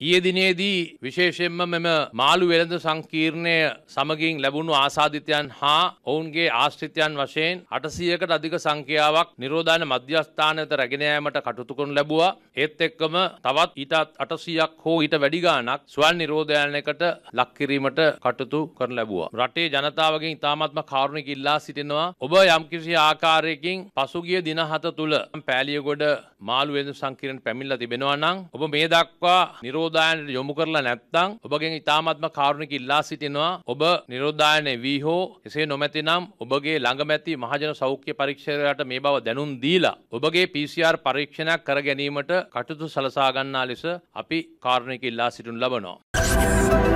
ඊයේ දිනේදී විශේෂයෙන්ම මෙම මාළු වෙළඳ සංකීර්ණය සමගින් ලැබුණු ආසාධිතයන් හා ඔවුන්ගේ ආශ්‍රිතයන් වශයෙන් අටසියකට අධික සංඛ්‍යාවක් නිරෝධාන මධ්‍යස්ථානයට රැගෙන යාමට කටයුතු කරනු ලැබුවා. ඒත් එක්කම තවත් ඊට අටසියක් හෝ ඊට වැඩි ගාණක් ස්වයං නිරෝධායනයකට ලක් කිරීමට කටයුතු කරනු ලැබුවා. රටේ ජනතාවගෙන් ඉතාමත්ම කාරුණික ඉල්ලා සිටිනවා. ඔබ යම්කිසි ආකාරයකින් පසුගිය දින හත තුළ පෑලියගොඩ මාළු වෙළඳ සංකීර්ණ පැමිණලා තිබෙනවා නම් ඔබ මේ දක්වා නිරෝධායනයට යොමු කරලා නැත්නම් ඔබගෙන් ඉතාමත්ම කාරුණික ඉල්ලා සිටිනවා. ඔබ නිරෝධායනය වී හෝ එසේ නොමැතිනම් ඔබගේ ළඟමැති මහජන සෞඛ්‍ය පරීක්ෂකයාට මේ බව දැනුම් දීලා ඔබගේ PCR පරීක්ෂණයක් කර ගැනීමට කටයුතු සලසා ගන්නා ලෙස අපි කාරුණික ඉල්ලා සිටිනු ලබනවා.